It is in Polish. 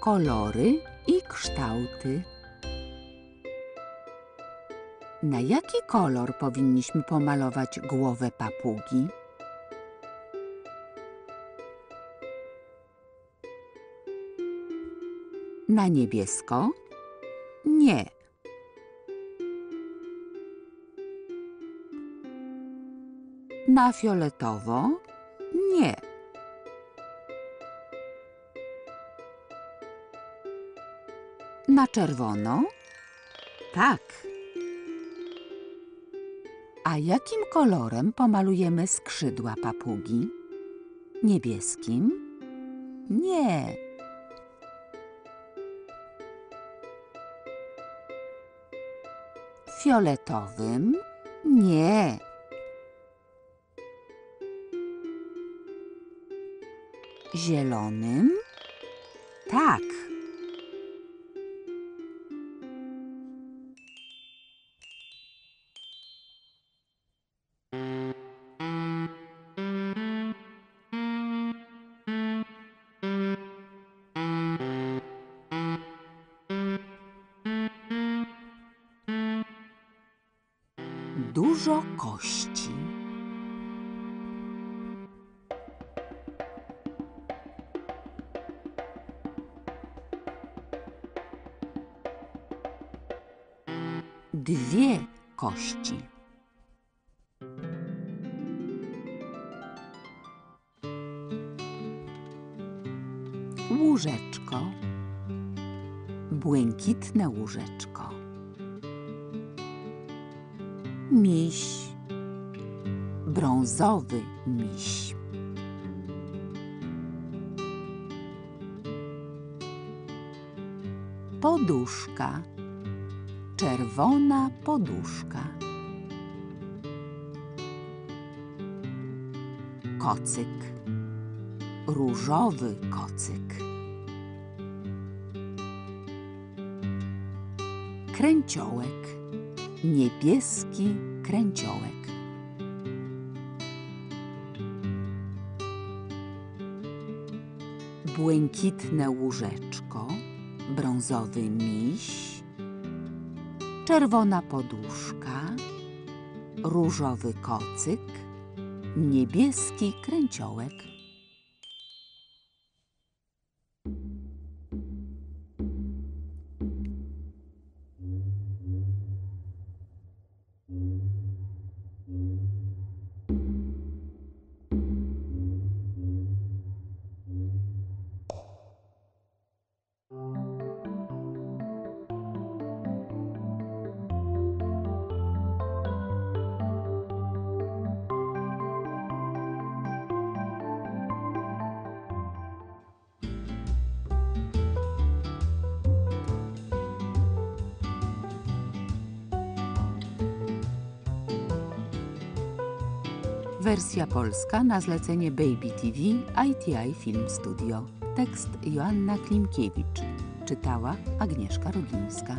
kolory i kształty. Na jaki kolor powinniśmy pomalować głowę papugi? Na niebiesko? Nie. Na fioletowo? Nie. Na czerwono? Tak. A jakim kolorem pomalujemy skrzydła papugi? Niebieskim? Nie. Fioletowym? Nie. Zielonym? Tak. Dużo kości. Dwie kości. Łóżeczko. Błękitne łóżeczko. Miś. Brązowy miś. Poduszka. Czerwona poduszka. Kocyk. Różowy kocyk. Kręciołek. Niebieski kręciołek. Błękitne łóżeczko, brązowy miś, czerwona poduszka, różowy kocyk, niebieski kręciołek. Wersja polska na zlecenie Baby TV ITI Film Studio. Tekst Joanna Klimkiewicz. Czytała Agnieszka Rogińska.